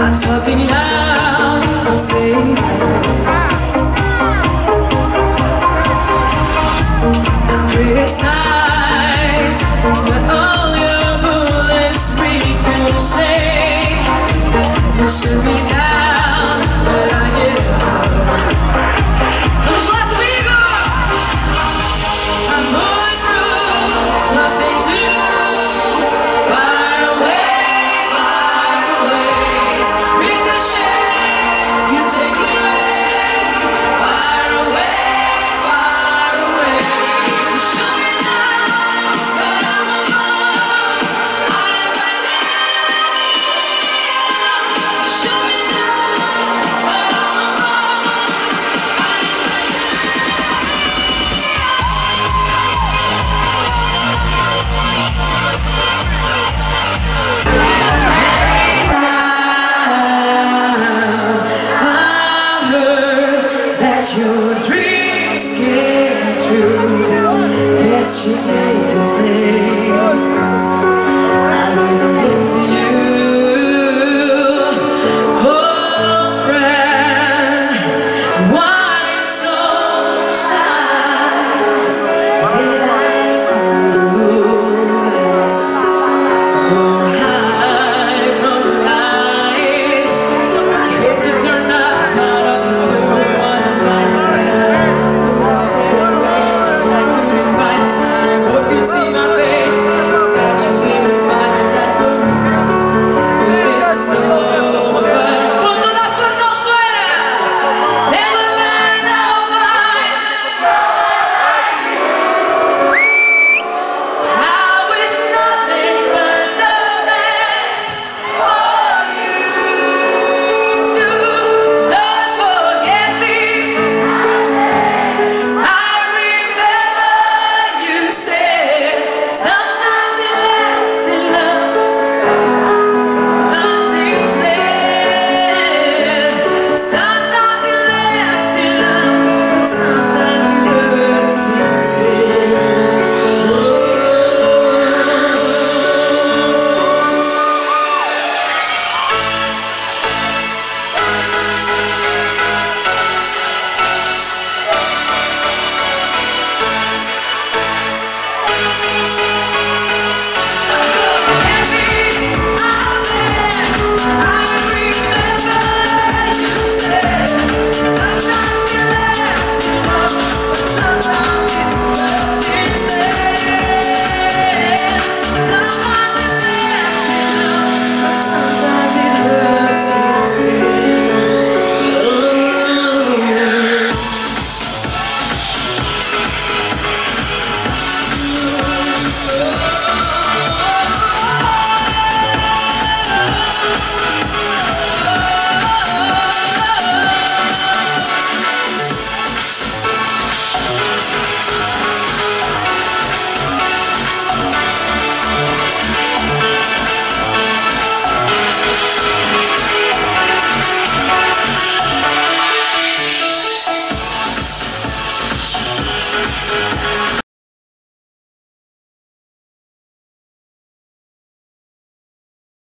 I'm talking loud, but saying